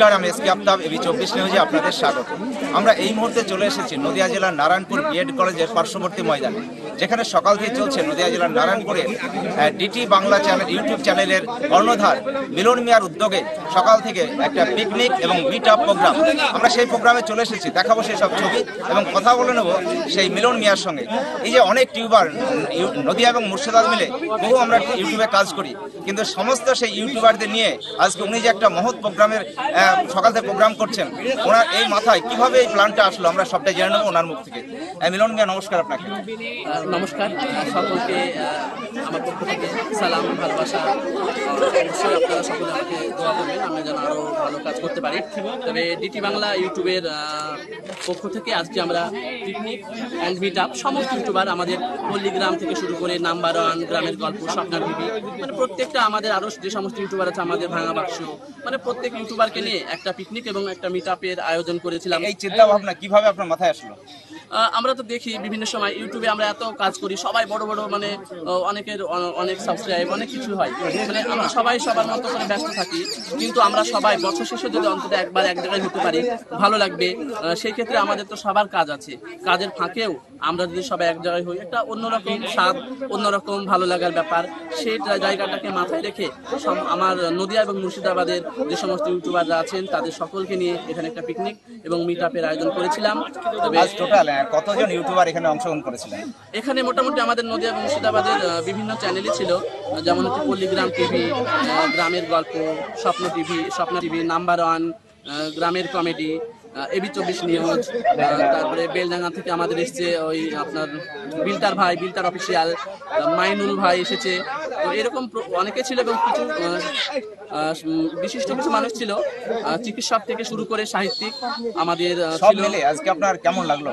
নমস্কার, আমি S K Aftab AB চব্বিশ নিউজে আপনাদের স্বাগত। আমরা এই মুহূর্তে চলে এসেছি নদিয়া জেলার নারায়ণপুর বিএড কলেজের পার্শ্ববর্তী ময়দানে। যেখানে সকাল থেকে চলছে নদিয়া জেলার নারায়ণপুরের ডিটি বাংলা চ্যানেল, ইউটিউব চ্যানেলের কর্ণধার মিলন মিয়ার উদ্যোগে সকাল থেকে একটা পিকনিক এবং মিট আপ প্রোগ্রাম আমরা সেই প্রোগ্রামে চলে এসেছি, দেখাবো সেই সব ছবি এবং কথা বলে নেব সেই মিলন মিয়ার সঙ্গে। এই যে অনেক টিউবার নদিয়া এবং মুর্শিদাবাদ মিলে বহু আমরা ইউটিউবে কাজ করি। কিন্তু সমস্ত সেই ইউটিউবারদের নিয়ে আজকে উনি যে একটা মহৎ প্রোগ্রামের সকাল থেকে প্রোগ্রাম করছেন, ওনার এই মাথায় কীভাবে এই প্ল্যানটা আসলো আমরা সবটাই জেনে নেব ওনার মুখ থেকে। মিলন মিয়া, নমস্কার আপনাকে। নমস্কার। সকলকে আমার পক্ষ থেকে সালাম ভালোবাসা অবশ্যই আপনারা সকলে আমাকে দোয়া করবেন আমি যেন আরও ভালো কাজ করতে পারি। তবে ডিটি বাংলা ইউটিউবের পক্ষ থেকে আজকে আমরা পিকনিক অ্যান্ড মিট আপ সমস্ত ইউটিউবার আমাদের পল্লীগ্রাম থেকে শুরু করে নাম্বার ওয়ান গ্রামের গল্প স্বপ্না টিভি মানে প্রত্যেকটা আমাদের আরও যে সমস্ত ইউটিউবার আছে আমাদের ভাঙা বাক্স মানে প্রত্যেক ইউটিউবারকে নিয়ে একটা পিকনিক এবং একটা মিট আপের আয়োজন করেছিলাম। এই চিন্তা ভাবনা কীভাবে আপনার মাথায় আসলো? আমরা তো দেখি বিভিন্ন সময় ইউটিউবে আমরা এত কাজ করি সবাই বড় বড় মানে অনেকের অনেক সাবস্ক্রাইব অনেক কিছু হয়। মানে আমরা সবাই সবার মতো করে ব্যস্ত থাকি কিন্তু আমরা সবাই বছর শেষে যদি অন্তত একবার এক জায়গায় হতে পারি ভালো লাগবে। সেই ক্ষেত্রে আমাদের তো সবার কাজ আছে। কাজের ফাঁকেও আমরা যদি সবাই এক জায়গায় হই একটা অন্যরকম স্বাদ অন্যরকম ভালো লাগার ব্যাপার। সেই জায়গাটাকে মাথায় রেখে আমার নদিয়া এবং মুর্শিদাবাদের যে সমস্ত ইউটিউবাররা আছেন তাদের সকলকে নিয়ে এখানে একটা পিকনিক এবং মিট আপের আয়োজন করেছিলাম। কতজন ইউটিউবার এখানে অংশগ্রহণ করেছিলেন? এখানে মোটামুটি আমাদের নদিয়া এবং মুর্শিদাবাদের বিভিন্ন চ্যানেলই ছিল। যেমন হচ্ছে পল্লীগ্রাম টিভি গ্রামের গল্প, স্বপ্ন টিভি স্বপ্ন টিভি নাম্বার ওয়ান গ্রামের কমেডি এবি চব্বিশ নিউজ তারপরে বেলডাঙ্গা থেকে আমাদের এসছে ওই আপনার বিলটার ভাই, বিলটার অফিসিয়াল মাইনুল ভাই এসেছে। এরকম অনেকে ছিল এবং কিছু বিশিষ্ট কিছু মানুষ ছিল চিকিৎসক থেকে শুরু করে সাহিত্যিক আমাদের ছিল। আজকে আপনার কেমন লাগল?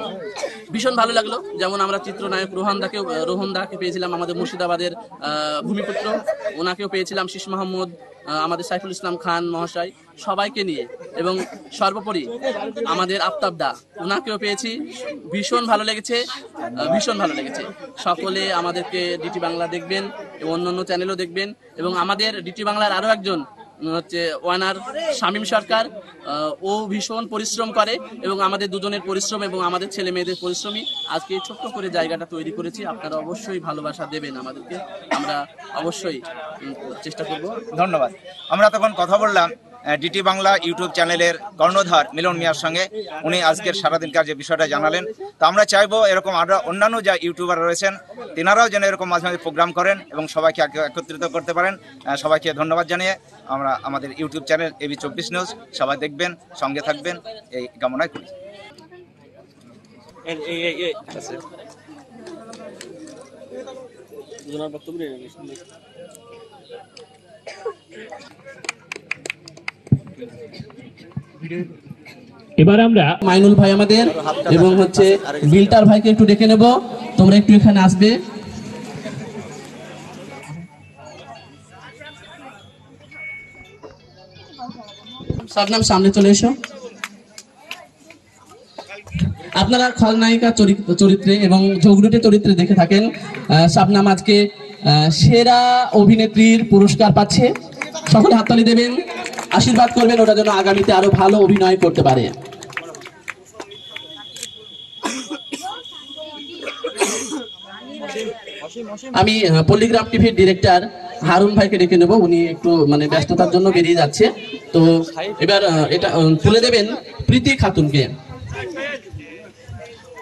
ভীষণ ভালো লাগল। যেমন আমরা চিত্রনায়ক রোহান রোহনদাকে রোহন দাকে পেয়েছিলাম আমাদের মুর্শিদাবাদের আহ, ভূমিপুত্র। ওনাকেও পেয়েছিলাম শীষ মাহমুদ। আমাদের সাইফুল ইসলাম খান মহাশয় সবাইকে নিয়ে এবং সর্বোপরি আমাদের আফতাব দা ওনাকেও পেয়েছি। ভীষণ ভালো লেগেছে ভীষণ ভালো লেগেছে। সকলে আমাদেরকে ডিটি বাংলা দেখবেন এবং অন্য অন্য চ্যানেলও দেখবেন এবং আমাদের ডিটি বাংলার আরও একজন হচ্ছে ওয়ানার শামীম সরকার ও ভীষণ পরিশ্রম করে এবং আমাদের দুজনের পরিশ্রম এবং আমাদের ছেলে মেয়েদের পরিশ্রমই আজকে ছোট্ট করে জায়গাটা তৈরি করেছি। আপনারা অবশ্যই ভালোবাসা দেবেন আমাদেরকে। আমরা অবশ্যই চেষ্টা করব। ধন্যবাদ। আমরা তখন কথা বললাম ডিটি বাংলা ইউটিউব চ্যানেলের কর্ণধার মিলন মিয়ার সঙ্গে উনি আজকের সারাদিনকার যে বিষয়টা জানালেন। তো আমরা চাইব এরকম আরও অন্যান্য যা ইউটিউবার রয়েছেন, তেনারাও যেন এরকম মাঝে মাঝে প্রোগ্রাম করেন এবং সবাইকে একত্রিত করতে পারেন। সবাইকে ধন্যবাদ জানিয়ে আমরা আমাদের ইউটিউব চ্যানেল এবি চব্বিশ নিউজ সবাই দেখবেন, সঙ্গে থাকবেন, এই কামনায় করি। এবার আমরা মাইনুল ভাই আমাদের এবং হচ্ছে বিল্টার ভাইকে একটু ডেকে নেব। তোমরা একটু এখানে আসবে। শবনাম সামনে চলে এসো। আপনারা খলনায়িকা চরিত- চরিত্রে এবং ঝগড়ুটে চরিত্রে দেখে থাকেন। আহ, শাবনাম আজকে সেরা অভিনেত্রীর পুরস্কার পাচ্ছে। সকলে হাততালি দেবেন। আশীর্বাদ করবেন, ওটা যেন আগামীতে আরও ভালো অভিনয় করতে পারে। আমি পল্লীগ্রাম টিভির ডিরেক্টর হারুন ভাইকে ডেকে নেব, উনি একটু মানে ব্যস্ততার জন্য বেরিয়ে যাচ্ছে। তো, এবার এটা তুলে দেবেন প্রীতি খাতুনকে।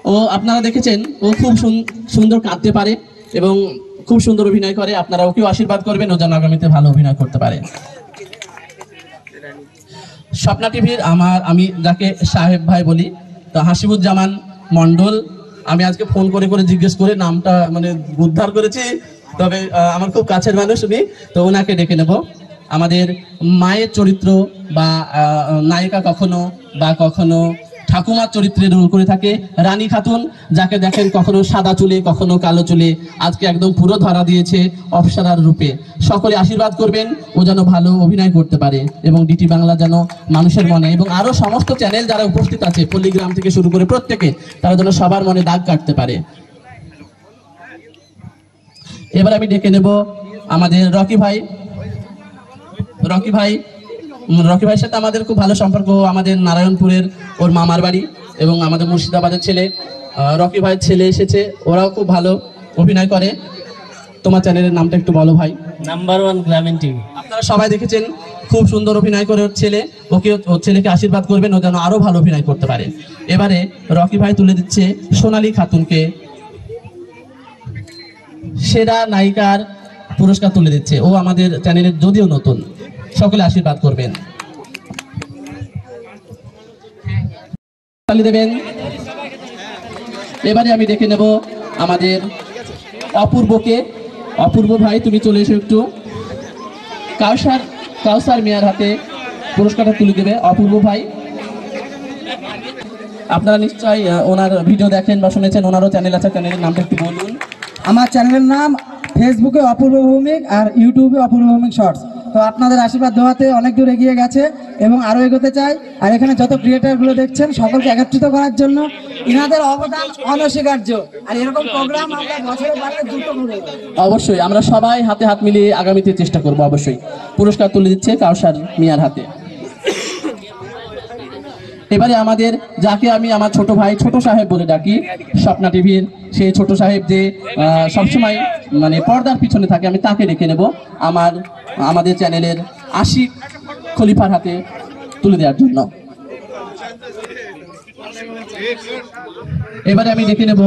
ও, আপনারা দেখেছেন, ও খুব সুন- সুন্দর কাঁদতে পারে এবং খুব সুন্দর অভিনয় করে। আপনারা ওকেও আশীর্বাদ করবেন, ও যেন আগামীতে ভালো অভিনয় করতে পারে। স্বপ্না টিভির আমার, আমি যাকে সাহেব ভাই বলি, তো হাসিবুজ্জামান মন্ডল আমি আজকে ফোন করে করে জিজ্ঞেস করে নামটা মানে উদ্ধার করেছি, তবে আমার খুব কাছের মানুষ উনি, তো ওনাকে ডেকে নেব। আমাদের মায়ের চরিত্র বা নায়িকা কখনো বা কখনো ঠাকুমার চরিত্রে রোল করে থাকে রানী খাতুন, যাকে দেখেন কখনো সাদা চুলে, কখনো কালো চুলে। আজকে একদম পুরো ধরা দিয়েছে অপসারার রূপে। সকলে আশীর্বাদ করবেন, ও যেন ভালো অভিনয় করতে পারে এবং ডিটি বাংলা যেন মানুষের মনে এবং আরও সমস্ত চ্যানেল যারা উপস্থিত আছে, পল্লীগ্রাম থেকে শুরু করে প্রত্যেকে, তারা যেন সবার মনে দাগ কাটতে পারে। এবার আমি ডেকে নেব আমাদের রকি ভাই। রকি ভাই রকি ভাইয়ের সাথে আমাদের খুব ভালো সম্পর্ক আমাদের নারায়ণপুরের ওর মামার বাড়ি এবং আমাদের মুর্শিদাবাদের ছেলে। রকি ভাইয়ের ছেলে এসেছে ওরাও খুব ভালো অভিনয় করে। তোমার চ্যানেলের নামটা একটু বলো ভাই। নাম্বার ওয়ান গ্রামীণ টিভি আপনারা সবাই দেখেছেন খুব সুন্দর অভিনয় করে ওর ছেলে। ওকে ওর ছেলেকে আশীর্বাদ করবেন ও যেন আরও ভালো অভিনয় করতে পারে। এবারে রকি ভাই তুলে দিচ্ছে সোনালী খাতুনকে। সেরা নায়িকার পুরস্কার তুলে দিচ্ছে। ও আমাদের চ্যানেলের যদিও নতুন। সকলে আশীর্বাদ করবেন। দেবেন। এবারে আমি দেখে নেব আমাদের অপূর্বকে। অপূর্ব ভাই, তুমি চলে এসো একটু। কাউসার কাউসার মিয়ার হাতে পুরস্কারটা তুলে দেবে অপূর্ব ভাই। আপনারা নিশ্চয়ই ওনার ভিডিও দেখেন বা শুনেছেন, ওনারও চ্যানেল আছে চ্যানেলের নামটা একটু বলুন। আমার চ্যানেলের নাম ফেসবুকে অপূর্ব ভৌমিক আর ইউটিউবে অপূর্ব ভৌমিক শর্টস তো আপনাদের আশীর্বাদ দেওয়াতে অনেক দূর এগিয়ে গেছে এবং আরও এগোতে চাই। আর এখানে যত ক্রিয়েটারগুলো দেখছেন, সকলকে একত্রিত করার জন্য ইনাদের অবদান অনস্বীকার্য। আর এরকম প্রোগ্রাম আমরা অবশ্যই, আমরা সবাই হাতে হাত মিলিয়ে আগামীতে চেষ্টা করব অবশ্যই। পুরস্কার তুলে দিচ্ছে কাউসার মিয়ার হাতে। এবারে আমাদের, যাকে আমি আমার ছোট ভাই, ছোট সাহেব বলে ডাকি, স্বপ্না টিভির সেই ছোট সাহেব যে সবসময় মানে পর্দার পিছনে থাকে, আমি তাকে রেখে নেব আমার, আমাদের চ্যানেলের আশিক খলিফার হাতে তুলে দেওয়ার জন্য। এবারে আমি দেখে নেব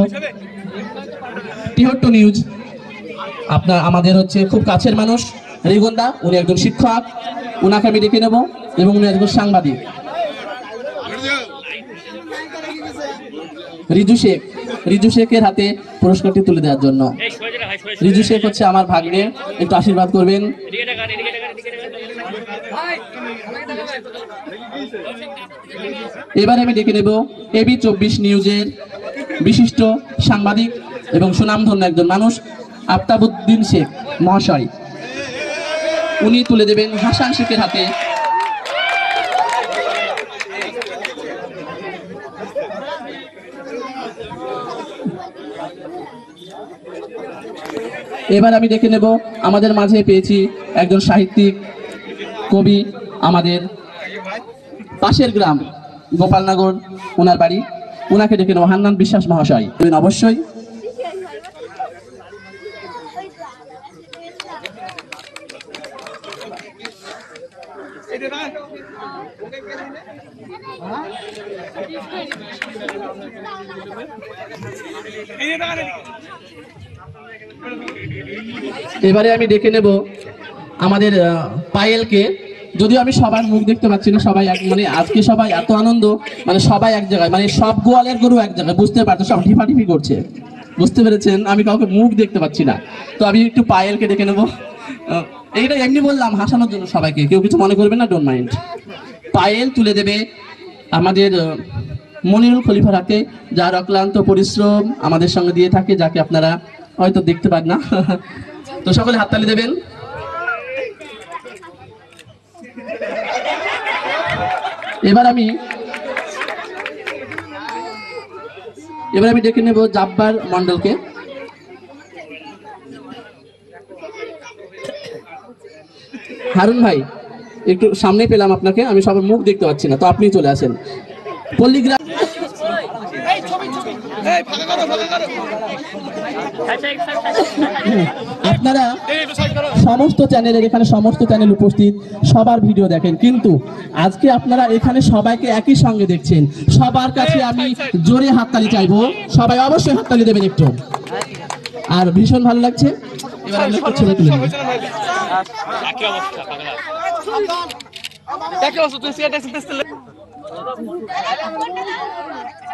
টিহট্ট নিউজ। আপনার, আমাদের হচ্ছে খুব কাছের মানুষ, রিগন্দা, উনি একজন শিক্ষক, উনাকে আমি ডেকে নেব এবং উনি একজন সাংবাদিক। রিজু শেখ। রিজু শেখের হাতে পুরস্কারটি তুলে দেওয়ার জন্য। রিজু শেখ হচ্ছে আমার ভাগ্নে। একটু আশীর্বাদ করবেন। এবারে আমি ডেকে নেব এবি চব্বিশ নিউজের বিশিষ্ট সাংবাদিক এবং সুনামধন্য একজন মানুষ, আফতাবুদ্দিন শেখ মহাশয়। উনি তুলে দেবেন হাসান শেখের হাতে এবার আমি দেখে নেব, আমাদের মাঝে পেয়েছি একজন সাহিত্যিক, কবি আমাদের পাশের গ্রাম, গোপালনগর, ওনার বাড়ি। ওনাকে ডেকে নেব, হান্নান বিশ্বাস মহাশয়। অবশ্যই। এবারে আমি ডেকে নেব আমাদের পায়েলকে। যদিও আমি সবার মুখ দেখতে পাচ্ছি না, সবাই এক মানে আজকে সবাই এত আনন্দ মানে সবাই এক জায়গায় মানে সব গোয়ালের গরু এক জায়গায়, বুঝতে পারছ, সব ঢিফাঢিফি করছে। বুঝতে পেরেছেন? আমি কাউকে মুখ দেখতে পাচ্ছি না। তো আমি একটু পায়েলকে ডেকে নেব। এইটা এমনি বললাম, হাসানোর জন্য সবাইকে। কেউ কিছু মনে করবে না ডোন্ট মাইন্ড পায়েল তুলে দেবে আমাদের মনিরুল খলিফার হাতে। যার অক্লান্ত পরিশ্রম আমাদের সঙ্গে দিয়ে থাকে, যাকে আপনারা হয়তো দেখতে পান না। তো সকলে হাততালি দেবেন। এবার আমি এবার আমি ডেকে নেব জাব্বার মন্ডলকে হারুন ভাই, একটু সামনে পেলাম আপনাকে, আমি সবার মুখ দেখতে পাচ্ছি না, তো আপনি চলে আসেন। পল্লীগ্রাম আপনারা সমস্ত চ্যানেলের এখানে সমস্ত চ্যানেল উপস্থিত সবার ভিডিও দেখেন। কিন্তু আজকে আপনারা এখানে সবাইকে একই সঙ্গে দেখছেন। সবার কাছে আমি জোরে হাততালি চাইব। সবাই অবশ্যই হাততালি দেবেন একটু। আর ভীষণ ভালো লাগছে। এবার আমরা একটু ছবি তুলে নিই।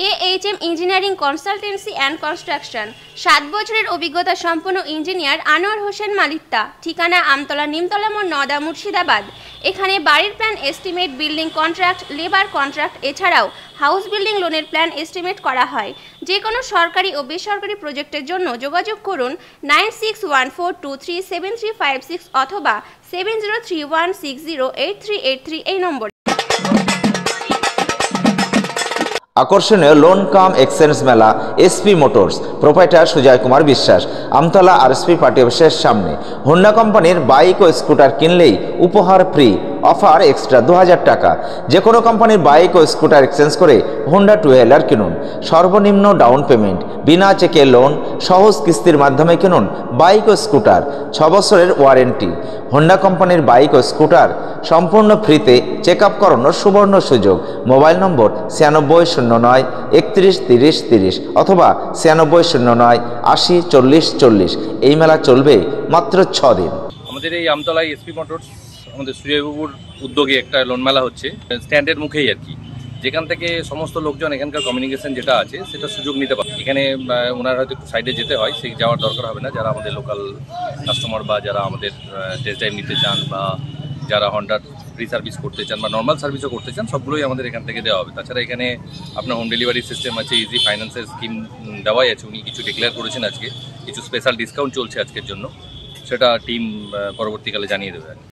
M engineering consultancy and construction সাত বছরের অভিজ্ঞতা সম্পন্ন ইঞ্জিনিয়ার আনোয়ার হোসেন মালিত্তা। ঠিকানা আমতলা নিমতলা মোড় নদা মুর্শিদাবাদ। এখানে বাড়ির plan estimate building contract labour contract এছাড়াও হাউস বিল্ডিং লোনের প্ল্যান এস্টিমেট করা হয়। যে কোনো সরকারি ও বেসরকারি প্রজেক্টের জন্য যোগাযোগ করুন nine six one four two three seven three five six অথবা seven zero three one six zero eight three eight three এই নম্বরে। আকর্ষণীয় লোন কাম এক্সচেঞ্জ মেলা SP Motors proprietor Sujoy Kumar Biswas Amtala আর আরএসপি পার্টি অফিসের সামনে। Honda কোম্পানির bike ও scooter কিনলেই উপহার ফ্রি অফার এক্সট্রা দু হাজার টাকা। যে কোনো কোম্পানির বাইক ও স্কুটার এক্সচেঞ্জ করে হোন্ডা টু হুইলার কিনুন। সর্বনিম্ন ডাউন পেমেন্ট, বিনা চেকে লোন, সহজ কিস্তির মাধ্যমে কিনুন বাইক ও স্কুটার, ছ বছরের ওয়ারেন্টি। হোন্ডা কোম্পানির বাইক ও স্কুটার সম্পূর্ণ ফ্রিতে চেক আপ করানোর সুবর্ণ সুযোগ। মোবাইল নম্বর ছিয়ানব্বই শূন্য নয়, একত্রিশ, তিরিশ তিরিশ অথবা ছিয়ানব্বই শূন্য নয়, আশি, চল্লিশ চল্লিশ। এই মেলা চলবে মাত্র ছ দিন। আমাদের এই আমতলায় এসপি মোটরস আমাদের সুজয়বাবুর উদ্যোগে একটা লোন মেলা হচ্ছে, স্ট্যান্ডের মুখেই আর কি। যেখান থেকে সমস্ত লোকজন এখানকার কমিউনিকেশন যেটা আছে, সেটা সুযোগ নিতে পারে। এখানে ওনার হয়তো সাইডে যেতে হয়, সেই যাওয়ার দরকার হবে না। যারা আমাদের লোকাল কাস্টমার বা যারা আমাদের টেস্ট ড্রাইভ নিতে চান বা যারা হন্ডার ফ্রি সার্ভিস করতে চান বা নর্মাল সার্ভিসও করতে চান, সবগুলোই আমাদের এখান থেকে দেওয়া হবে। তাছাড়া এখানে আপনার হোম ডেলিভারি সিস্টেম আছে ইজি ফাইন্যান্সের স্কিম দেওয়াই আছে। উনি কিছু ডিক্লেয়ার করেছেন আজকে। কিছু স্পেশাল ডিসকাউন্ট চলছে আজকের জন্য। সেটা টিম পরবর্তীকালে জানিয়ে দেবে।